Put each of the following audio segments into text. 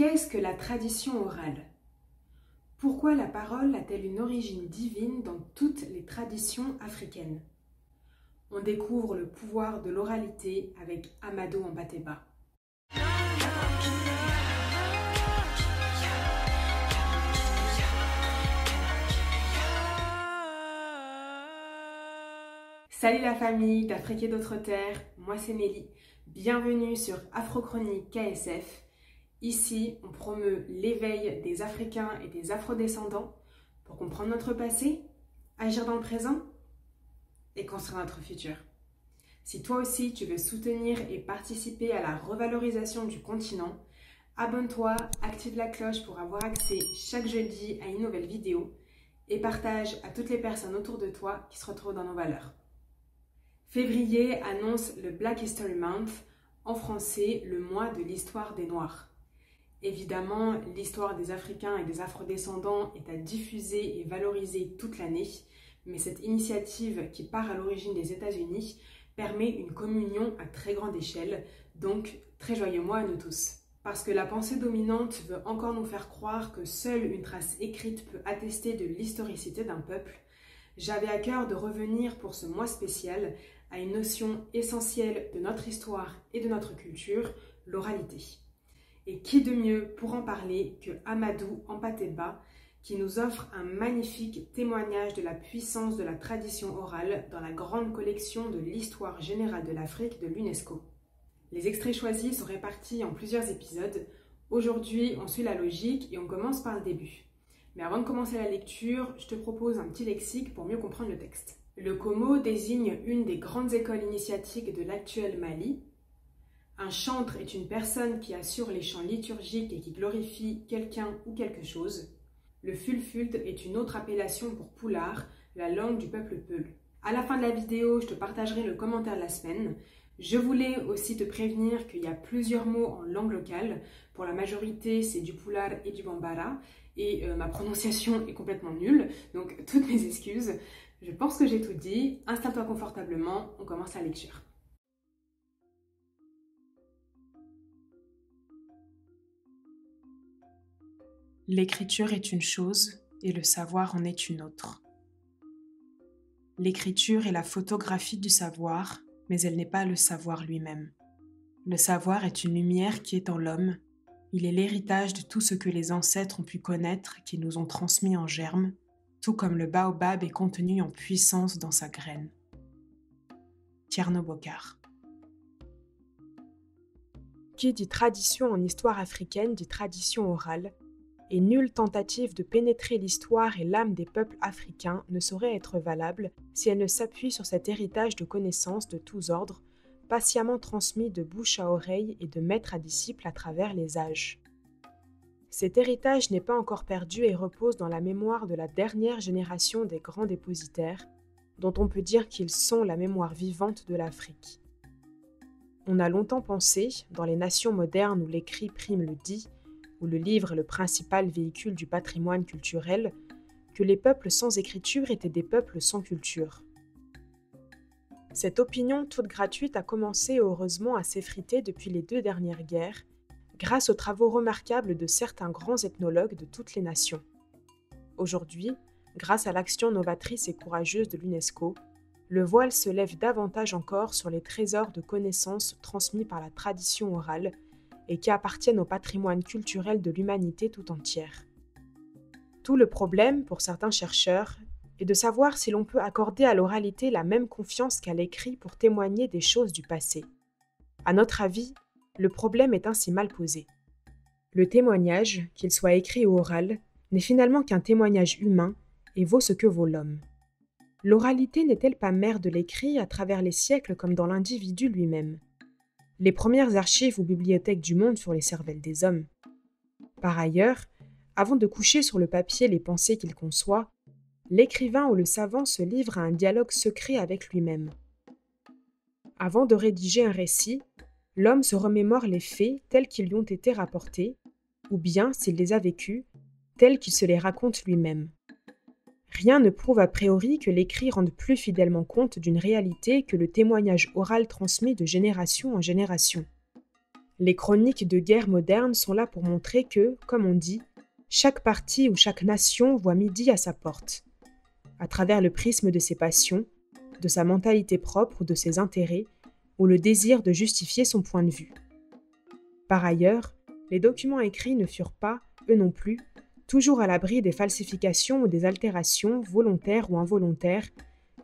Qu'est-ce que la tradition orale? Pourquoi la parole a-t-elle une origine divine dans toutes les traditions africaines? On découvre le pouvoir de l'oralité avec Amadou Mbateba. Salut la famille d'Afrique et d'autres terres, moi c'est Nelly. Bienvenue sur Afrochronique KSF. Ici, on promeut l'éveil des Africains et des Afrodescendants pour comprendre notre passé, agir dans le présent et construire notre futur. Si toi aussi tu veux soutenir et participer à la revalorisation du continent, abonne-toi, active la cloche pour avoir accès chaque jeudi à une nouvelle vidéo et partage à toutes les personnes autour de toi qui se retrouvent dans nos valeurs. Février annonce le Black History Month, en français le mois de l'histoire des Noirs. Évidemment, l'histoire des Africains et des Afrodescendants est à diffuser et valoriser toute l'année, mais cette initiative qui part à l'origine des États-Unis permet une communion à très grande échelle, donc très joyeux mois à nous tous. Parce que la pensée dominante veut encore nous faire croire que seule une trace écrite peut attester de l'historicité d'un peuple, j'avais à cœur de revenir pour ce mois spécial à une notion essentielle de notre histoire et de notre culture, l'oralité. Et qui de mieux pour en parler que Amadou Ampateba, qui nous offre un magnifique témoignage de la puissance de la tradition orale dans la grande collection de l'histoire générale de l'Afrique de l'UNESCO. Les extraits choisis sont répartis en plusieurs épisodes. Aujourd'hui, on suit la logique et on commence par le début. Mais avant de commencer la lecture, je te propose un petit lexique pour mieux comprendre le texte. Le Como désigne une des grandes écoles initiatiques de l'actuel Mali. Un chantre est une personne qui assure les chants liturgiques et qui glorifie quelqu'un ou quelque chose. Le fulfult est une autre appellation pour poulard, la langue du peuple peul. À la fin de la vidéo, je te partagerai le commentaire de la semaine. Je voulais aussi te prévenir qu'il y a plusieurs mots en langue locale. Pour la majorité, c'est du poulard et du bambara. Et euh, ma prononciation est complètement nulle, donc toutes mes excuses. Je pense que j'ai tout dit. Installe-toi confortablement, on commence la lecture. L'écriture est une chose et le savoir en est une autre. L'écriture est la photographie du savoir, mais elle n'est pas le savoir lui-même. Le savoir est une lumière qui est en l'homme. Il est l'héritage de tout ce que les ancêtres ont pu connaître, qui nous ont transmis en germe, tout comme le baobab est contenu en puissance dans sa graine. Tierno Bocard. Qui dit tradition en histoire africaine dit tradition orale, et nulle tentative de pénétrer l'histoire et l'âme des peuples africains ne saurait être valable si elle ne s'appuie sur cet héritage de connaissances de tous ordres, patiemment transmis de bouche à oreille et de maître à disciple à travers les âges. Cet héritage n'est pas encore perdu et repose dans la mémoire de la dernière génération des grands dépositaires, dont on peut dire qu'ils sont la mémoire vivante de l'Afrique. On a longtemps pensé, dans les nations modernes où l'écrit prime le dit, où le livre est le principal véhicule du patrimoine culturel, que les peuples sans écriture étaient des peuples sans culture. Cette opinion toute gratuite a commencé heureusement à s'effriter depuis les deux dernières guerres, grâce aux travaux remarquables de certains grands ethnologues de toutes les nations. Aujourd'hui, grâce à l'action novatrice et courageuse de l'UNESCO, le voile se lève davantage encore sur les trésors de connaissances transmis par la tradition orale et qui appartiennent au patrimoine culturel de l'humanité tout entière. Tout le problème, pour certains chercheurs, est de savoir si l'on peut accorder à l'oralité la même confiance qu'à l'écrit pour témoigner des choses du passé. À notre avis, le problème est ainsi mal posé. Le témoignage, qu'il soit écrit ou oral, n'est finalement qu'un témoignage humain et vaut ce que vaut l'homme. L'oralité n'est-elle pas mère de l'écrit à travers les siècles comme dans l'individu lui-même? Les premières archives ou bibliothèques du monde furent les cervelles des hommes. Par ailleurs, avant de coucher sur le papier les pensées qu'il conçoit, l'écrivain ou le savant se livre à un dialogue secret avec lui-même. Avant de rédiger un récit, l'homme se remémore les faits tels qu'ils lui ont été rapportés, ou bien, s'il les a vécus, tels qu'il se les raconte lui-même. Rien ne prouve a priori que l'écrit rende plus fidèlement compte d'une réalité que le témoignage oral transmis de génération en génération. Les chroniques de guerre modernes sont là pour montrer que, comme on dit, chaque parti ou chaque nation voit midi à sa porte. À travers le prisme de ses passions, de sa mentalité propre ou de ses intérêts, ou le désir de justifier son point de vue. Par ailleurs, les documents écrits ne furent pas, eux non plus, toujours à l'abri des falsifications ou des altérations, volontaires ou involontaires,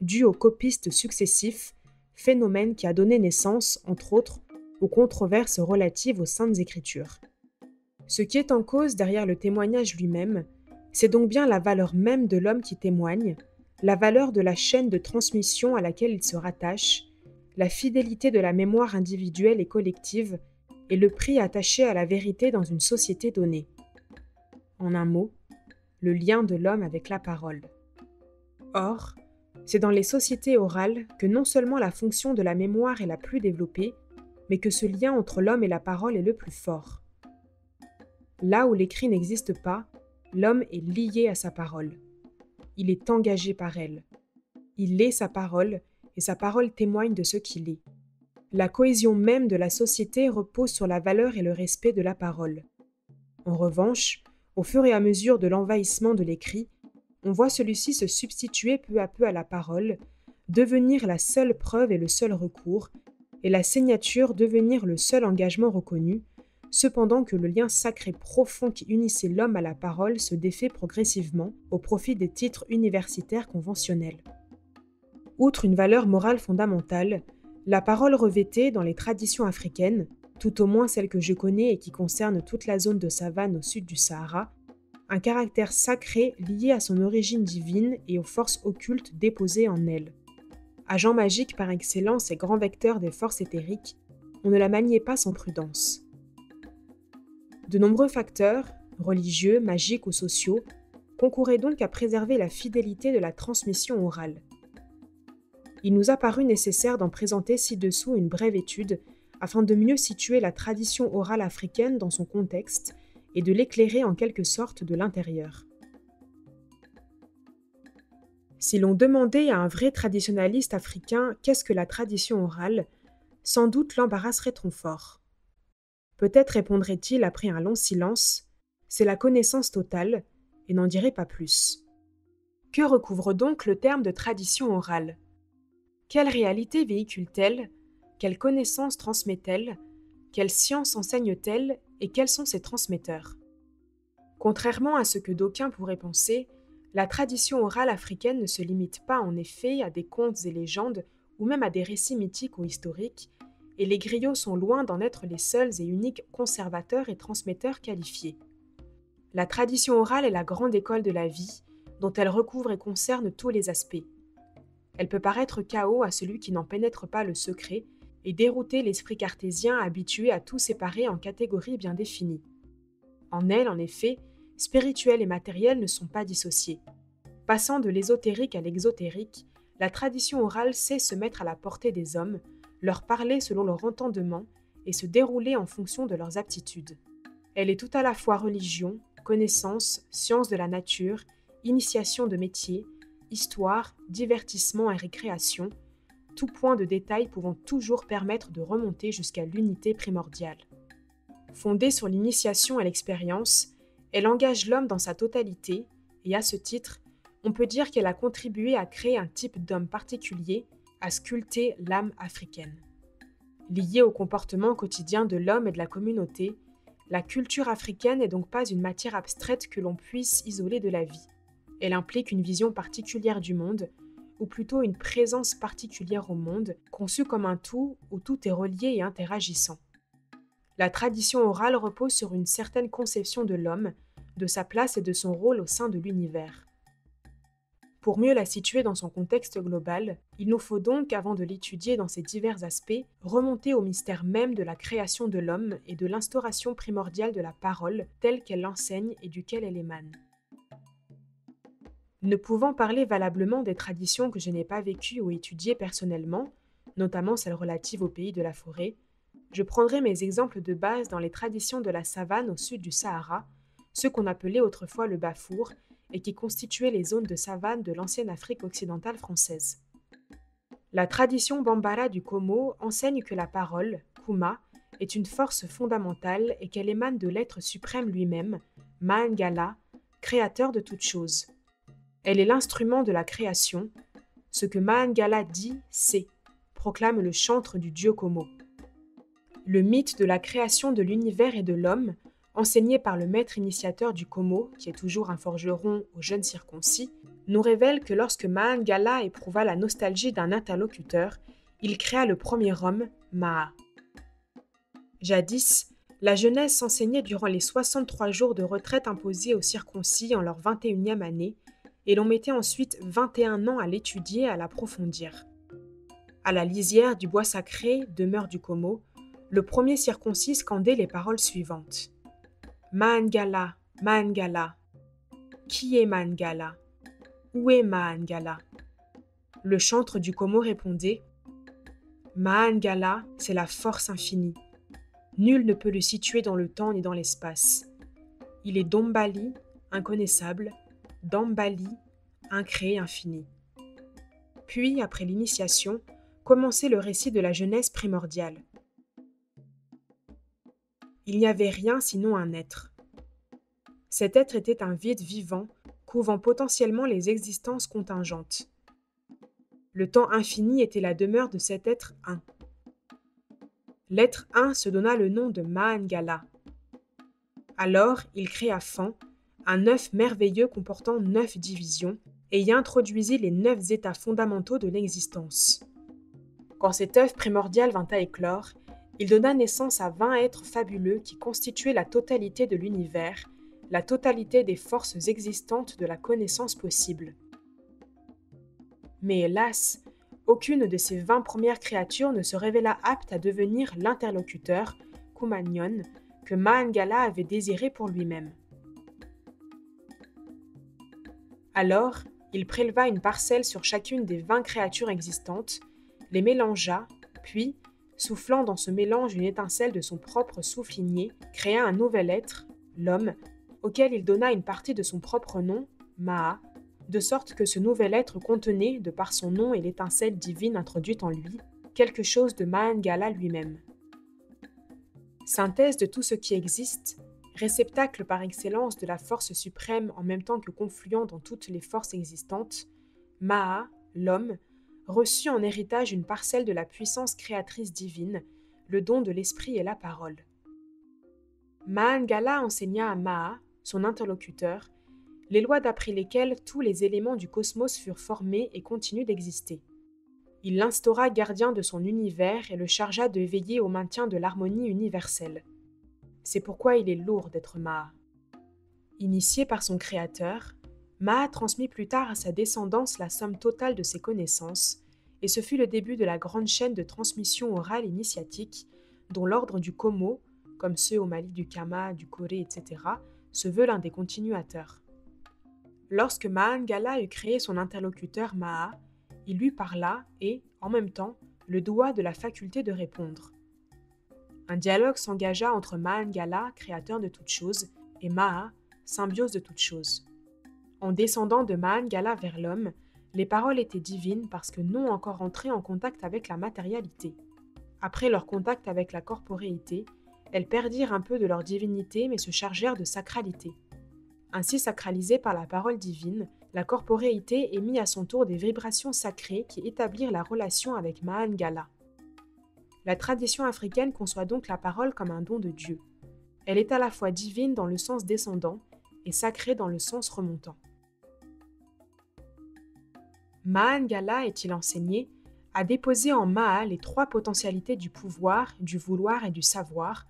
dues aux copistes successifs, phénomène qui a donné naissance, entre autres, aux controverses relatives aux saintes écritures. Ce qui est en cause derrière le témoignage lui-même, c'est donc bien la valeur même de l'homme qui témoigne, la valeur de la chaîne de transmission à laquelle il se rattache, la fidélité de la mémoire individuelle et collective, et le prix attaché à la vérité dans une société donnée. En un mot, le lien de l'homme avec la parole. Or, c'est dans les sociétés orales que non seulement la fonction de la mémoire est la plus développée, mais que ce lien entre l'homme et la parole est le plus fort. Là où l'écrit n'existe pas, l'homme est lié à sa parole. Il est engagé par elle. Il est sa parole, et sa parole témoigne de ce qu'il est. La cohésion même de la société repose sur la valeur et le respect de la parole. En revanche, au fur et à mesure de l'envahissement de l'écrit, on voit celui-ci se substituer peu à peu à la parole, devenir la seule preuve et le seul recours, et la signature devenir le seul engagement reconnu, cependant que le lien sacré profond qui unissait l'homme à la parole se défait progressivement au profit des titres universitaires conventionnels. Outre une valeur morale fondamentale, la parole revêtait dans les traditions africaines, tout au moins celles que je connais et qui concernent toute la zone de savane au sud du Sahara, un caractère sacré lié à son origine divine et aux forces occultes déposées en elle. Agent magique par excellence et grand vecteur des forces éthériques, on ne la maniait pas sans prudence. De nombreux facteurs, religieux, magiques ou sociaux, concouraient donc à préserver la fidélité de la transmission orale. Il nous a paru nécessaire d'en présenter ci-dessous une brève étude afin de mieux situer la tradition orale africaine dans son contexte et de l'éclairer en quelque sorte de l'intérieur. Si l'on demandait à un vrai traditionnaliste africain qu'est-ce que la tradition orale, sans doute l'embarrasserait trop fort. Peut-être répondrait-il après un long silence C'est la connaissance totale, et n'en dirait pas plus. Que recouvre donc le terme de tradition orale? Quelle réalité véhicule-t-elle? Quelle connaissance transmet-elle Quelle science enseigne-t-elle et quels sont ses transmetteurs? Contrairement à ce que d'aucuns pourraient penser, la tradition orale africaine ne se limite pas en effet à des contes et légendes ou même à des récits mythiques ou historiques, et les griots sont loin d'en être les seuls et uniques conservateurs et transmetteurs qualifiés. La tradition orale est la grande école de la vie, dont elle recouvre et concerne tous les aspects. Elle peut paraître chaos à celui qui n'en pénètre pas le secret, et dérouter l'esprit cartésien habitué à tout séparer en catégories bien définies. En elle, en effet, spirituel et matériel ne sont pas dissociés. Passant de l'ésotérique à l'exotérique, la tradition orale sait se mettre à la portée des hommes, leur parler selon leur entendement et se dérouler en fonction de leurs aptitudes. Elle est tout à la fois religion, connaissance, science de la nature, initiation de métier, histoire, divertissement et récréation, tout point de détail pouvant toujours permettre de remonter jusqu'à l'unité primordiale. Fondée sur l'initiation et l'expérience, elle engage l'homme dans sa totalité, et à ce titre, on peut dire qu'elle a contribué à créer un type d'homme particulier, à sculpter l'âme africaine. Liée au comportement quotidien de l'homme et de la communauté, la culture africaine n'est donc pas une matière abstraite que l'on puisse isoler de la vie. Elle implique une vision particulière du monde, ou plutôt une présence particulière au monde, conçue comme un tout où tout est relié et interagissant. La tradition orale repose sur une certaine conception de l'homme, de sa place et de son rôle au sein de l'univers. Pour mieux la situer dans son contexte global, il nous faut donc, avant de l'étudier dans ses divers aspects, remonter au mystère même de la création de l'homme et de l'instauration primordiale de la parole telle qu'elle l'enseigne et duquel elle émane. Ne pouvant parler valablement des traditions que je n'ai pas vécues ou étudiées personnellement, notamment celles relatives au pays de la forêt, je prendrai mes exemples de base dans les traditions de la savane au sud du Sahara, ce qu'on appelait autrefois le Bafour, et qui constituaient les zones de savane de l'ancienne Afrique occidentale française. La tradition bambara du Como enseigne que la parole, Kuma, est une force fondamentale et qu'elle émane de l'être suprême lui-même, Mahangala, créateur de toutes choses. Elle est l'instrument de la création. Ce que Mahangala dit, c'est, proclame le chantre du dieu Komo. Le mythe de la création de l'univers et de l'homme, enseigné par le maître initiateur du Komo, qui est toujours un forgeron aux jeunes circoncis, nous révèle que lorsque Mahangala éprouva la nostalgie d'un interlocuteur, il créa le premier homme, Maha. Jadis, la jeunesse s'enseignait durant les 63 jours de retraite imposés aux circoncis en leur 21e année, et l'on mettait ensuite 21 ans à l'étudier et à l'approfondir. À la lisière du bois sacré, demeure du Como, le premier circoncis scandait les paroles suivantes. Mahangala, Mahangala. Qui est Mahangala Où est Mahangala Le chantre du Como répondait Mahangala, c'est la force infinie. Nul ne peut le situer dans le temps ni dans l'espace. Il est Dombali, inconnaissable, Dambali, incréé infini. Puis, après l'initiation, commençait le récit de la jeunesse primordiale. Il n'y avait rien sinon un être. Cet être était un vide vivant, couvant potentiellement les existences contingentes. Le temps infini était la demeure de cet être un. L'être 1 se donna le nom de Mahangala. Alors il créa Fan, un œuf merveilleux comportant neuf divisions, et y introduisit les neuf états fondamentaux de l'existence. Quand cet œuf primordial vint à éclore, il donna naissance à vingt êtres fabuleux qui constituaient la totalité de l'univers, la totalité des forces existantes de la connaissance possible. Mais hélas, aucune de ces vingt premières créatures ne se révéla apte à devenir l'interlocuteur, Kumagnon, que Mahangala avait désiré pour lui-même. Alors, il préleva une parcelle sur chacune des vingt créatures existantes, les mélangea, puis, soufflant dans ce mélange une étincelle de son propre soufflinier, créa un nouvel être, l'homme, auquel il donna une partie de son propre nom, Maha, de sorte que ce nouvel être contenait, de par son nom et l'étincelle divine introduite en lui, quelque chose de Mahangala lui-même. Synthèse de tout ce qui existe, réceptacle par excellence de la force suprême en même temps que confluent dans toutes les forces existantes, Maha, l'homme, reçut en héritage une parcelle de la puissance créatrice divine, le don de l'esprit et la parole. Mahangala enseigna à Maha, son interlocuteur, les lois d'après lesquelles tous les éléments du cosmos furent formés et continuent d'exister. Il l'instaura gardien de son univers et le chargea de veiller au maintien de l'harmonie universelle. C'est pourquoi il est lourd d'être Maha. Initié par son créateur, Maha transmit plus tard à sa descendance la somme totale de ses connaissances, et ce fut le début de la grande chaîne de transmission orale initiatique, dont l'ordre du Komo, comme ceux au Mali du Kama, du Corée, etc., se veut l'un des continuateurs. Lorsque Mahangala eut créé son interlocuteur Maha, il lui parla et, en même temps, le doua de la faculté de répondre. Un dialogue s'engagea entre Mahangala, créateur de toutes choses, et Maha, symbiose de toutes choses. En descendant de Mahangala vers l'homme, les paroles étaient divines parce que non encore entrées en contact avec la matérialité. Après leur contact avec la corporéité, elles perdirent un peu de leur divinité mais se chargèrent de sacralité. Ainsi sacralisée par la parole divine, la corporéité émit à son tour des vibrations sacrées qui établirent la relation avec Mahangala. La tradition africaine conçoit donc la parole comme un don de Dieu. Elle est à la fois divine dans le sens descendant et sacrée dans le sens remontant. Mahangala, est-il enseigné, a déposé en Maha les trois potentialités du pouvoir, du vouloir et du savoir,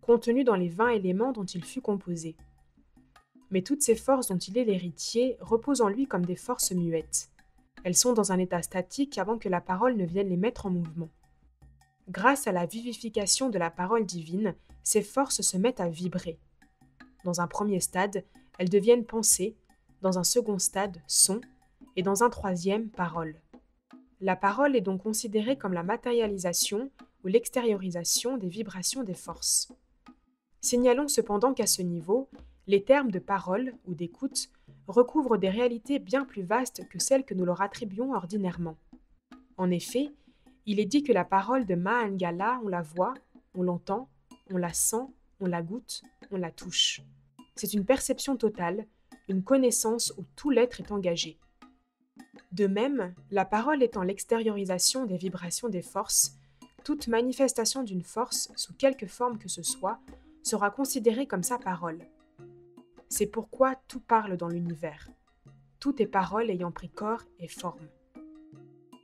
contenues dans les vingt éléments dont il fut composé mais toutes ces forces dont il est l'héritier reposent en lui comme des forces muettes. Elles sont dans un état statique avant que la parole ne vienne les mettre en mouvement. Grâce à la vivification de la parole divine, ces forces se mettent à vibrer. Dans un premier stade, elles deviennent pensée, dans un second stade, son, et dans un troisième, parole. La parole est donc considérée comme la matérialisation ou l'extériorisation des vibrations des forces. Signalons cependant qu'à ce niveau, les termes de parole ou d'écoute recouvrent des réalités bien plus vastes que celles que nous leur attribuons ordinairement. En effet, il est dit que la parole de Mahangala, on la voit, on l'entend, on la sent, on la goûte, on la touche. C'est une perception totale, une connaissance où tout l'être est engagé. De même, la parole étant l'extériorisation des vibrations des forces, toute manifestation d'une force, sous quelque forme que ce soit, sera considérée comme sa parole. C'est pourquoi tout parle dans l'univers. Tout est parole ayant pris corps et forme.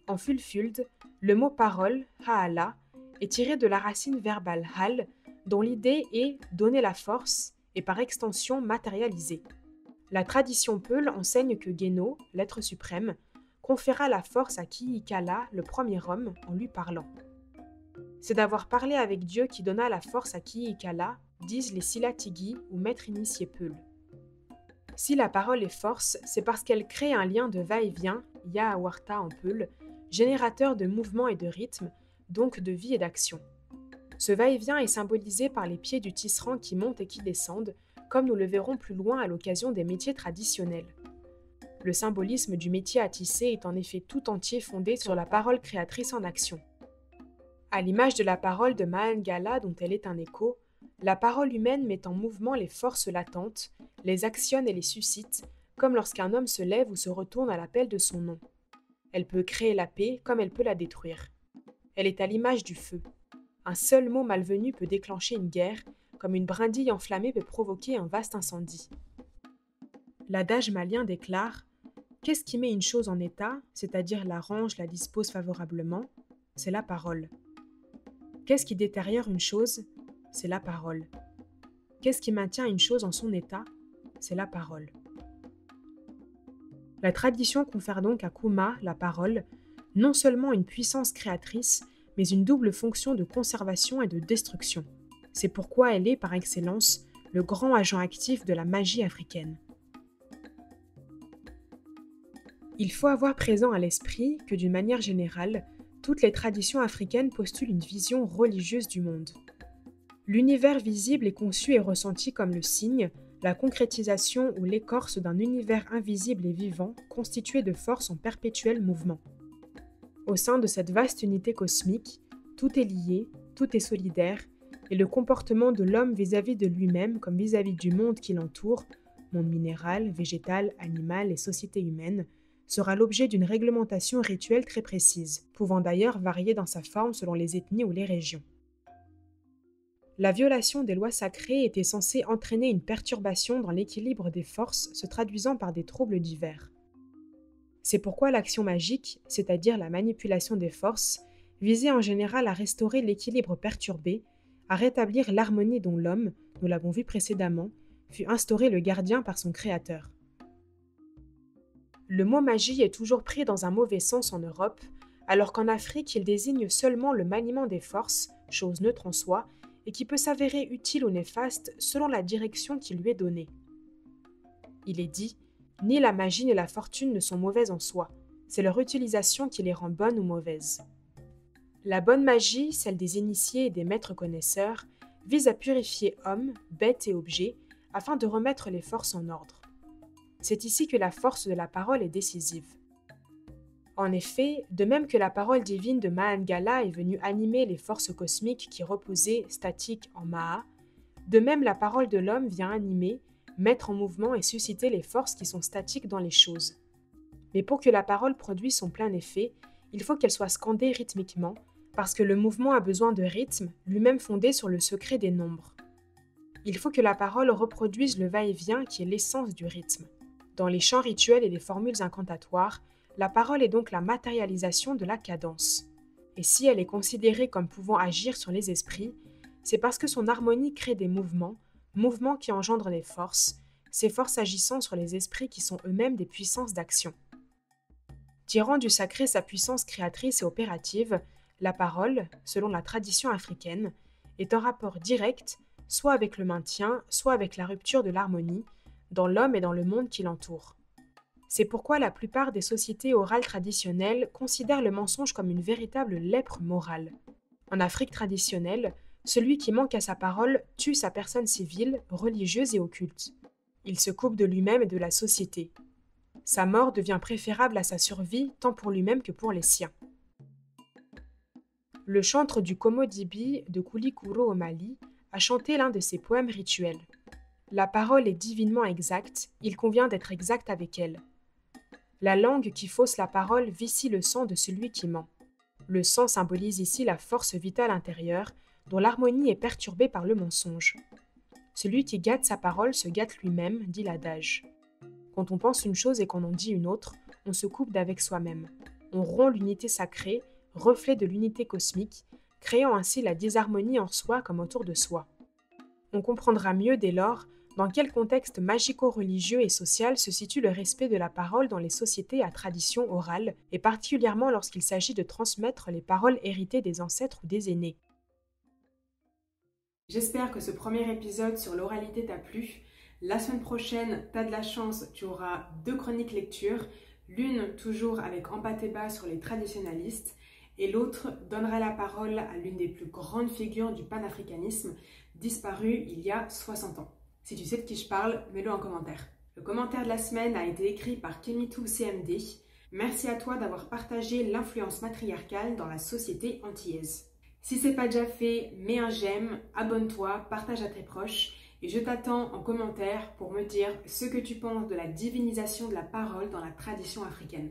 En fulfulde, le mot parole, ha'ala, est tiré de la racine verbale hal, dont l'idée est donner la force et par extension matérialiser. La tradition Peul enseigne que Guéno, l'être suprême, conféra la force à Kiikala, le premier homme, en lui parlant. C'est d'avoir parlé avec Dieu qui donna la force à Kiikala, disent les Silatigi ou maîtres initiés Peul. Si la parole est force, c'est parce qu'elle crée un lien de va-et-vient, Ya'awarta en Peul, générateur de mouvement et de rythme, donc de vie et d'action. Ce va-et-vient est symbolisé par les pieds du tisserand qui montent et qui descendent, comme nous le verrons plus loin à l'occasion des métiers traditionnels. Le symbolisme du métier à tisser est en effet tout entier fondé sur la parole créatrice en action. À l'image de la parole de Mahangala dont elle est un écho, la parole humaine met en mouvement les forces latentes, les actionne et les suscite, comme lorsqu'un homme se lève ou se retourne à l'appel de son nom. Elle peut créer la paix comme elle peut la détruire. Elle est à l'image du feu. Un seul mot malvenu peut déclencher une guerre, comme une brindille enflammée peut provoquer un vaste incendie. L'adage malien déclare Qu'est-ce qui met une chose en état, c'est-à-dire l'arrange, la dispose favorablement? C'est la parole. Qu'est-ce qui détériore une chose C'est la parole. Qu'est-ce qui maintient une chose en son état C'est la parole. La tradition confère donc à Kuma, la parole, non seulement une puissance créatrice, mais une double fonction de conservation et de destruction. C'est pourquoi elle est, par excellence, le grand agent actif de la magie africaine. Il faut avoir présent à l'esprit que d'une manière générale, toutes les traditions africaines postulent une vision religieuse du monde. L'univers visible est conçu et ressenti comme le signe, la concrétisation ou l'écorce d'un univers invisible et vivant constitué de forces en perpétuel mouvement. Au sein de cette vaste unité cosmique, tout est lié, tout est solidaire, et le comportement de l'homme vis-à-vis de lui-même comme vis-à-vis du monde qui l'entoure, monde minéral, végétal, animal et société humaine, sera l'objet d'une réglementation rituelle très précise, pouvant d'ailleurs varier dans sa forme selon les ethnies ou les régions. La violation des lois sacrées était censée entraîner une perturbation dans l'équilibre des forces se traduisant par des troubles divers. C'est pourquoi l'action magique, c'est-à-dire la manipulation des forces, visait en général à restaurer l'équilibre perturbé, à rétablir l'harmonie dont l'homme, nous l'avons vu précédemment, fut instauré le gardien par son créateur. Le mot magie est toujours pris dans un mauvais sens en Europe, alors qu'en Afrique il désigne seulement le maniement des forces, chose neutre en soi, et qui peut s'avérer utile ou néfaste selon la direction qui lui est donnée. Il est dit ni la magie ni la fortune ne sont mauvaises en soi, c'est leur utilisation qui les rend bonnes ou mauvaises. La bonne magie, celle des initiés et des maîtres connaisseurs, vise à purifier hommes, bêtes et objets afin de remettre les forces en ordre. C'est ici que la force de la parole est décisive. En effet, de même que la parole divine de Mahangala est venue animer les forces cosmiques qui reposaient statiques en Maha, de même la parole de l'homme vient animer, mettre en mouvement et susciter les forces qui sont statiques dans les choses. Mais pour que la parole produise son plein effet, il faut qu'elle soit scandée rythmiquement, parce que le mouvement a besoin de rythme, lui-même fondé sur le secret des nombres. Il faut que la parole reproduise le va-et-vient qui est l'essence du rythme. Dans les chants rituels et les formules incantatoires, la parole est donc la matérialisation de la cadence. Et si elle est considérée comme pouvant agir sur les esprits, c'est parce que son harmonie crée des mouvements, mouvements qui engendrent des forces, ces forces agissant sur les esprits qui sont eux-mêmes des puissances d'action. Tirant du sacré sa puissance créatrice et opérative, la parole, selon la tradition africaine, est en rapport direct soit avec le maintien, soit avec la rupture de l'harmonie, dans l'homme et dans le monde qui l'entoure. C'est pourquoi la plupart des sociétés orales traditionnelles considèrent le mensonge comme une véritable lèpre morale. En Afrique traditionnelle, celui qui manque à sa parole tue sa personne civile, religieuse et occulte. Il se coupe de lui-même et de la société. Sa mort devient préférable à sa survie tant pour lui-même que pour les siens. Le chantre du Komodibi de Koulikoro au Mali a chanté l'un de ses poèmes rituels. La parole est divinement exacte, il convient d'être exact avec elle. La langue qui fausse la parole vicie le sang de celui qui ment. Le sang symbolise ici la force vitale intérieure, dont l'harmonie est perturbée par le mensonge. Celui qui gâte sa parole se gâte lui-même, dit l'adage. Quand on pense une chose et qu'on en dit une autre, on se coupe d'avec soi-même. On rompt l'unité sacrée, reflet de l'unité cosmique, créant ainsi la disharmonie en soi comme autour de soi. On comprendra mieux dès lors dans quel contexte magico-religieux et social se situe le respect de la parole dans les sociétés à tradition orale, et particulièrement lorsqu'il s'agit de transmettre les paroles héritées des ancêtres ou des aînés? J'espère que ce premier épisode sur l'oralité t'a plu. La semaine prochaine, t'as de la chance, tu auras deux chroniques lecture, l'une toujours avec Empathéba sur les traditionalistes, et l'autre donnera la parole à l'une des plus grandes figures du panafricanisme, disparue il y a 60 ans. Si tu sais de qui je parle, mets-le en commentaire. Le commentaire de la semaine a été écrit par Kemitou CMD. Merci à toi d'avoir partagé l'influence matriarcale dans la société antillaise. Si c'est pas déjà fait, mets un j'aime, abonne-toi, partage à tes proches et je t'attends en commentaire pour me dire ce que tu penses de la divinisation de la parole dans la tradition africaine.